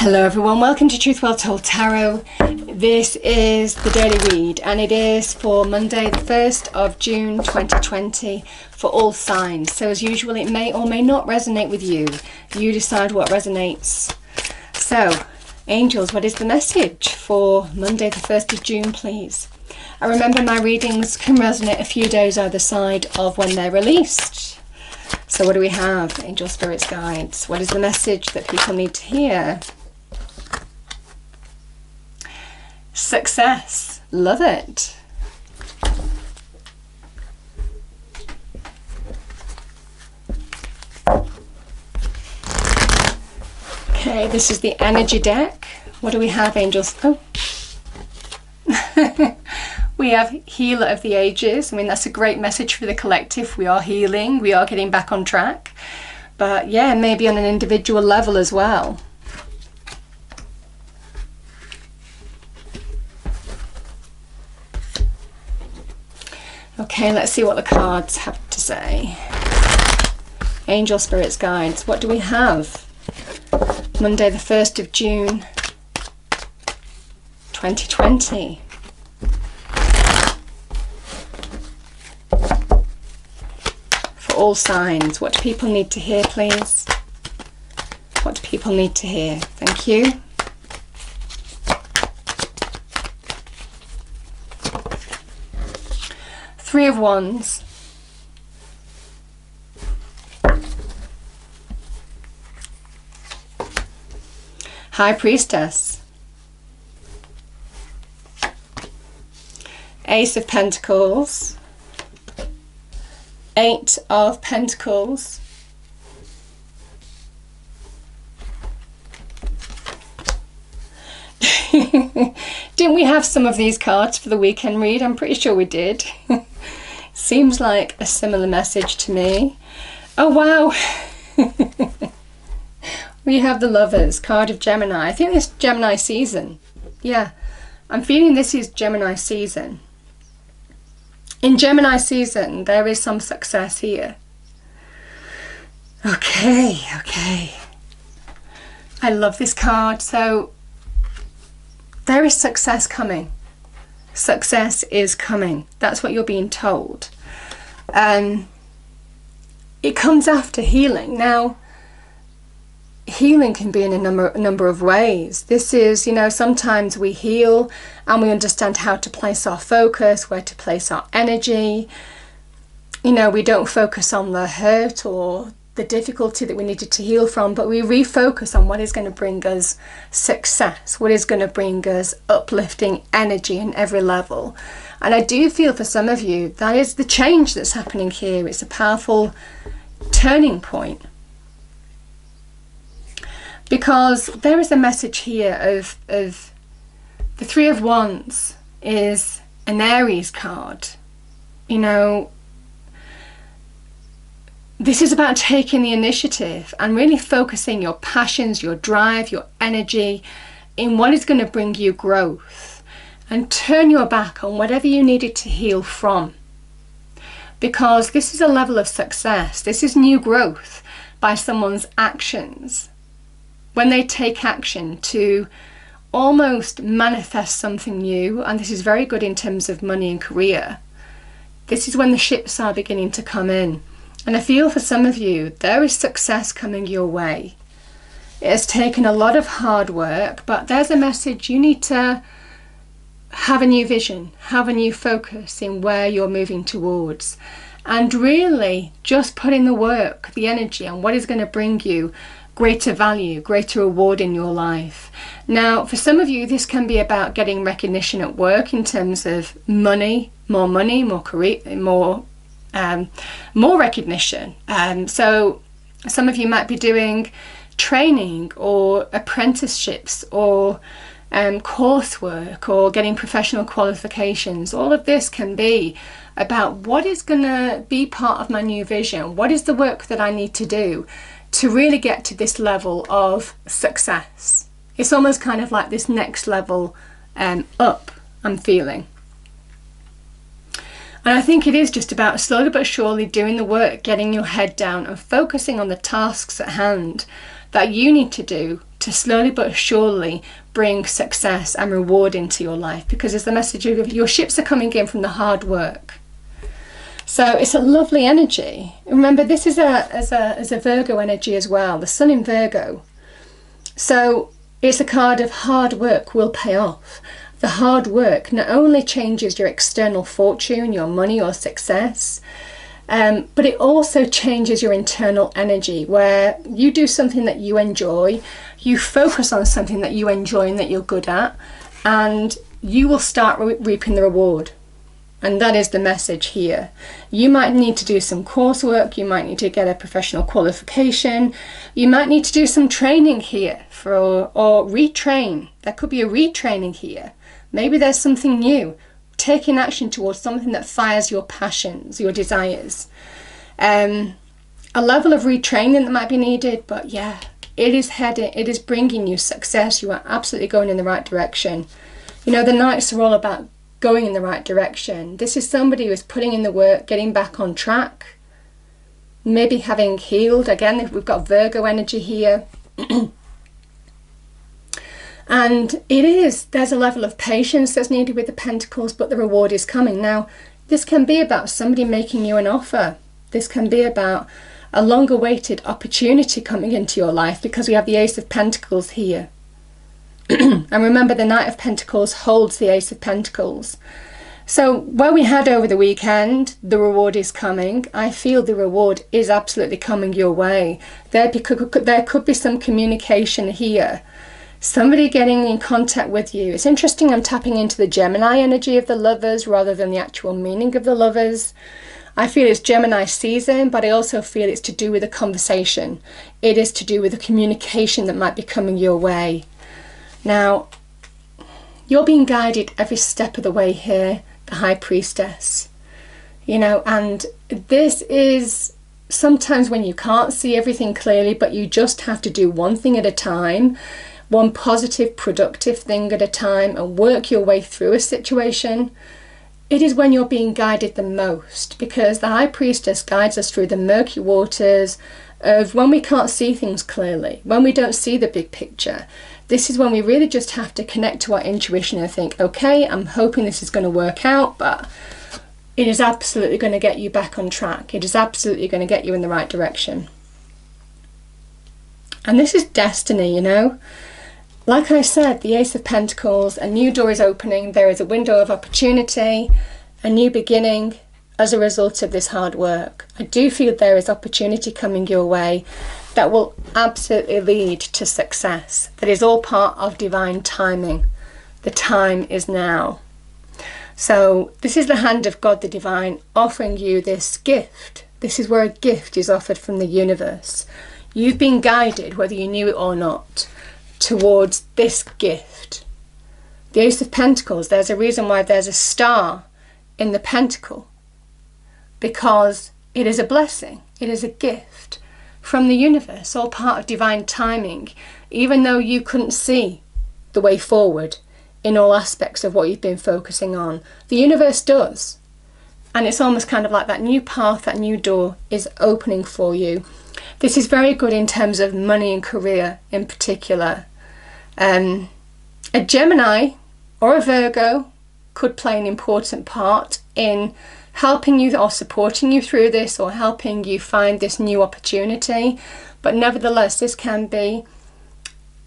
Hello everyone, welcome to Truth Well Told Tarot. This is the daily read and it is for Monday the 1st of June 2020 for all signs. So as usual it may or may not resonate with you. You decide what resonates. So, angels, what is the message for Monday the 1st of June please? I remember my readings can resonate a few days either side of when they're released. So what do we have? Angel Spirits Guides. What is the message that people need to hear? Success. Love it. Okay, this is the energy deck. What do we have, angels? Oh. we have healer of the ages. I mean, that's a great message for the collective. We are healing, we are getting back on track. But yeah, maybe on an individual level as well. Okay, let's see what the cards have to say. Angel Spirits Guides. What do we have? Monday the 1st of June 2020. For all signs, what do people need to hear, please? What do people need to hear? Thank you. Three of Wands. High Priestess. Ace of Pentacles. Eight of Pentacles. Didn't we have some of these cards for the weekend read? I'm pretty sure we did. Seems like a similar message to me. Oh wow! we have the Lovers, card of Gemini. I think this Gemini season. Yeah, I'm feeling this is Gemini season. In Gemini season, there is some success here. Okay, okay. I love this card. So, there is success coming. Success is coming. That's what you're being told. Um, it comes after healing. Now, healing can be in a number, number of ways. This is, you know, sometimes we heal and we understand how to place our focus, where to place our energy. You know, we don't focus on the hurt or the difficulty that we needed to heal from, but we refocus on what is going to bring us success, what is going to bring us uplifting energy in every level. And I do feel for some of you that is the change that's happening here. It's a powerful turning point. Because there is a message here of, of the Three of Wands is an Aries card. You know, this is about taking the initiative and really focusing your passions, your drive, your energy in what is going to bring you growth and turn your back on whatever you needed to heal from. Because this is a level of success, this is new growth by someone's actions. When they take action to almost manifest something new, and this is very good in terms of money and career, this is when the ships are beginning to come in and I feel for some of you, there is success coming your way. It has taken a lot of hard work, but there's a message you need to have a new vision, have a new focus in where you're moving towards, and really just put in the work, the energy, and what is going to bring you greater value, greater reward in your life. Now, for some of you, this can be about getting recognition at work in terms of money, more money, more career, more um, more recognition. Um, so some of you might be doing training or apprenticeships or um, coursework or getting professional qualifications. All of this can be about what is going to be part of my new vision. What is the work that I need to do to really get to this level of success? It's almost kind of like this next level um, up, I'm feeling. And I think it is just about slowly but surely doing the work, getting your head down and focusing on the tasks at hand that you need to do to to slowly but surely bring success and reward into your life because it's the message of your ships are coming in from the hard work. So it's a lovely energy. Remember, this is a as a as a Virgo energy as well. The Sun in Virgo. So it's a card of hard work will pay off. The hard work not only changes your external fortune, your money, or success, um, but it also changes your internal energy where you do something that you enjoy, you focus on something that you enjoy and that you're good at, and you will start re- reaping the reward. And that is the message here. You might need to do some coursework, you might need to get a professional qualification, you might need to do some training here for or retrain. There could be a retraining here. Maybe there's something new taking action towards something that fires your passions, your desires. Um, a level of retraining that might be needed, but yeah, it is heading, it is bringing you success. You are absolutely going in the right direction. You know, the knights are all about going in the right direction. This is somebody who is putting in the work, getting back on track, maybe having healed. Again, we've got Virgo energy here. And it is, there's a level of patience that's needed with the pentacles, but the reward is coming. Now, this can be about somebody making you an offer. This can be about a long awaited opportunity coming into your life because we have the Ace of Pentacles here. and remember, the Knight of Pentacles holds the Ace of Pentacles. So, where we had over the weekend, the reward is coming. I feel the reward is absolutely coming your way. There, could, there could be some communication here somebody getting in contact with you. It's interesting, I'm tapping into the Gemini energy of the lovers rather than the actual meaning of the lovers. I feel it's Gemini season, but I also feel it's to do with a conversation. It is to do with a communication that might be coming your way. Now, you're being guided every step of the way here, the High Priestess. You know, and this is sometimes when you can't see everything clearly, but you just have to do one thing at a time one positive, productive thing at a time and work your way through a situation, it is when you're being guided the most because the High Priestess guides us through the murky waters of when we can't see things clearly, when we don't see the big picture. This is when we really just have to connect to our intuition and think, okay, I'm hoping this is going to work out, but it is absolutely going to get you back on track. It is absolutely going to get you in the right direction. And this is destiny, you know. Like I said, the Ace of Pentacles, a new door is opening. There is a window of opportunity, a new beginning as a result of this hard work. I do feel there is opportunity coming your way that will absolutely lead to success. That is all part of divine timing. The time is now. So, this is the hand of God the Divine offering you this gift. This is where a gift is offered from the universe. You've been guided, whether you knew it or not towards this gift. The Ace of Pentacles, there's a reason why there's a star in the pentacle because it is a blessing, it is a gift from the universe, all part of divine timing, even though you couldn't see the way forward in all aspects of what you've been focusing on. The universe does. And it's almost kind of like that new path, that new door is opening for you. This is very good in terms of money and career in particular. Um, a Gemini or a Virgo could play an important part in helping you or supporting you through this or helping you find this new opportunity. But nevertheless, this can be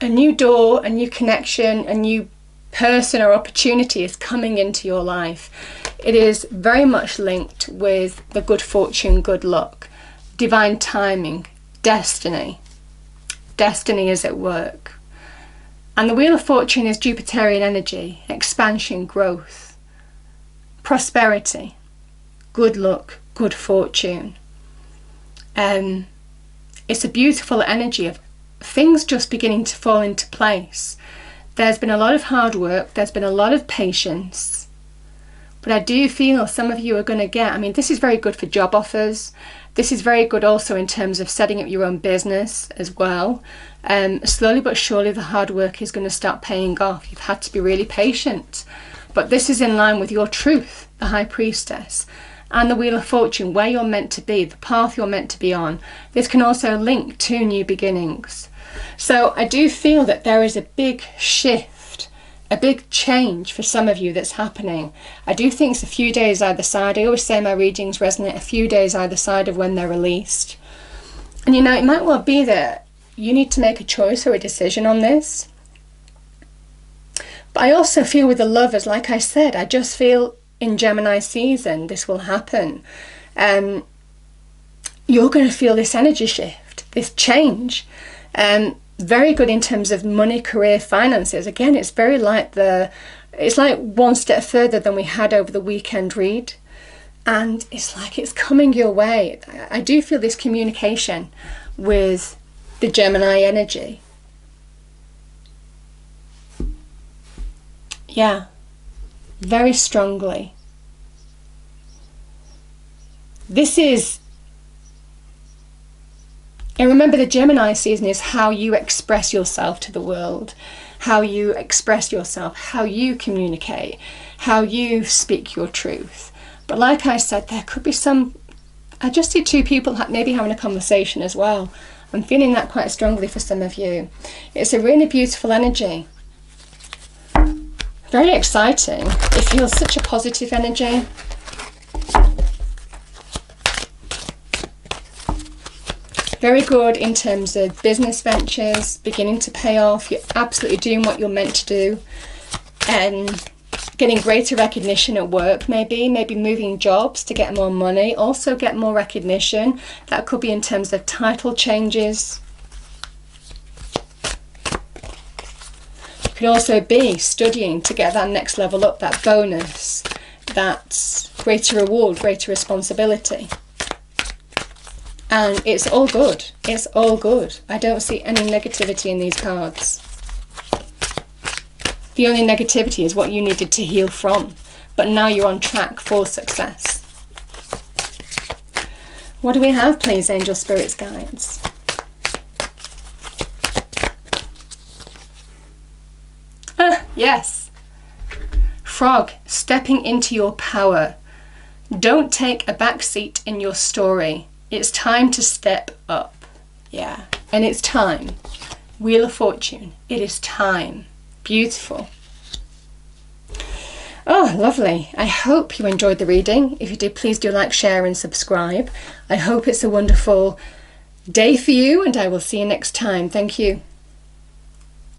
a new door, a new connection, a new person or opportunity is coming into your life. It is very much linked with the good fortune, good luck, divine timing, destiny. Destiny is at work. And the Wheel of Fortune is Jupiterian energy, expansion, growth, prosperity, good luck, good fortune. Um, it's a beautiful energy of things just beginning to fall into place. There's been a lot of hard work, there's been a lot of patience, but I do feel some of you are going to get. I mean, this is very good for job offers. This is very good also in terms of setting up your own business as well. Um, slowly but surely, the hard work is going to start paying off. You've had to be really patient. But this is in line with your truth, the High Priestess, and the Wheel of Fortune, where you're meant to be, the path you're meant to be on. This can also link to new beginnings. So I do feel that there is a big shift, a big change for some of you that's happening. I do think it's a few days either side. I always say my readings resonate a few days either side of when they're released. And you know, it might well be that you need to make a choice or a decision on this. But I also feel with the lovers, like I said, I just feel in Gemini season this will happen. Um, you're going to feel this energy shift, this change. Um, very good in terms of money, career, finances. Again, it's very like the, it's like one step further than we had over the weekend read. And it's like it's coming your way. I do feel this communication with the Gemini energy. Yeah, very strongly. This is and remember, the Gemini season is how you express yourself to the world, how you express yourself, how you communicate, how you speak your truth. But like I said, there could be some. I just see two people maybe having a conversation as well. I'm feeling that quite strongly for some of you. It's a really beautiful energy. Very exciting. It feels such a positive energy. Very good in terms of business ventures, beginning to pay off. You're absolutely doing what you're meant to do. And getting greater recognition at work, maybe, maybe moving jobs to get more money, also get more recognition. That could be in terms of title changes. It could also be studying to get that next level up, that bonus, that greater reward, greater responsibility and it's all good. It's all good. I don't see any negativity in these cards. The only negativity is what you needed to heal from, but now you're on track for success. What do we have, please, angel spirits guides? Ah, yes. Frog, stepping into your power. Don't take a back seat in your story. It's time to step up. Yeah. And it's time. Wheel of Fortune. It is time. Beautiful. Oh, lovely. I hope you enjoyed the reading. If you did, please do like, share, and subscribe. I hope it's a wonderful day for you, and I will see you next time. Thank you.